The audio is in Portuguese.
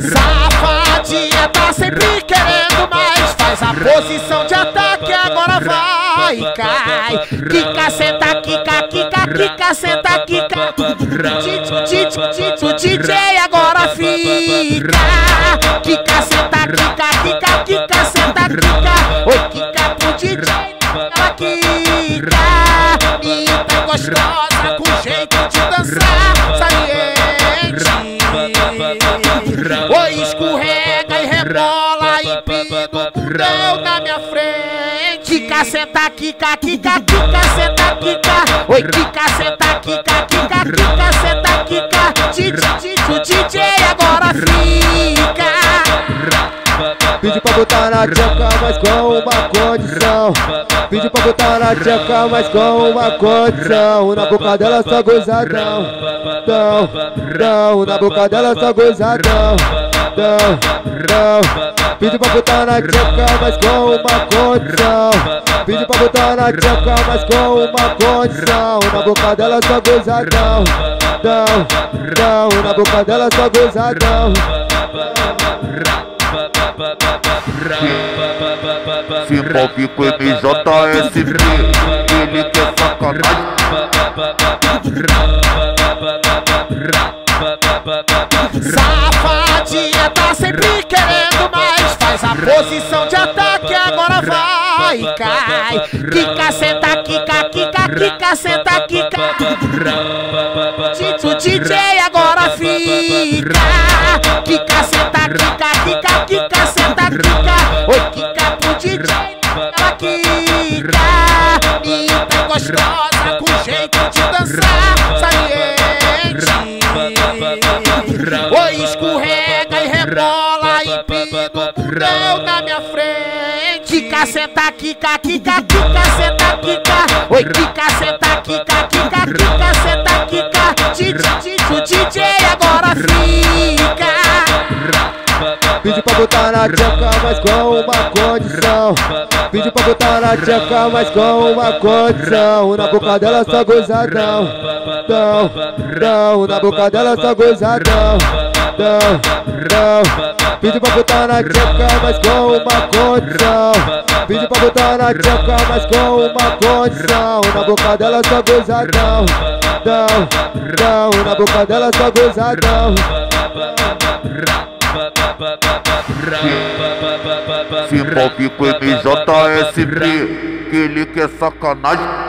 Safadinha tá sempre querendo mais Faz a posição de ataque, agora vai e cai Kika, senta, kika, kika, kika, senta, kika O DJ agora fica Kika, senta, kika, kika, kika, senta, kika Oi, kika pro DJ, ela kika E tá gostosa com jeito de dançar Saliente Oi, escorrega e rebola e pisa o bundão na minha frente. Kika, senta, kika, kika, kika, senta, kika. Oi, kika, senta, kika, kika, kika, senta, kika. O DJ agora fica. Pedi pra botar na tcheca, mas com uma condição. Pedi pra botar na tcheca, mas com uma condição. Na boca dela só gozadão. Dão, dão, na boca dela só gozadão. Dão, dão. Pedi pra botar na tcheca, mas com uma condição. Pedi pra botar na tcheca, mas com uma condição. Na boca dela só gozadão. Dão, dão, na boca dela só gozadão. Se envolve com MJSP, ele quer sacanagem. Safadinha tá sempre querendo mais. Faz a posição de ataque, agora vai e cai. Kika, senta, kika, kika, kika, senta, kika. O DJ agora fica. Kika, senta, kika, kika Oi, kika pro DJ, ela E tá gostosa com jeito de dançar Saliente Oi, escorrega e rebola e pisa o bundão na minha frente. Kika, senta, kika, kika, kika, senta, kika. Oi, kika, senta, kika, kika, kika, senta, kika. O DJ agora Pedi pra botar na tcheca, mas com uma condição. Pedi pra botar na tcheca, mas com uma condição. Na boca dela só gozadão. Dão, dão, na boca dela só gozadão. Dão, dão. Pedi pra botar na tcheca, mas com uma condição. Pedi pra botar na tcheca, mas com uma condição. Na boca dela só gozadão. Dão, dão, na boca dela só gozadão. Se envolve com MJSP, que ele quer sacanagem.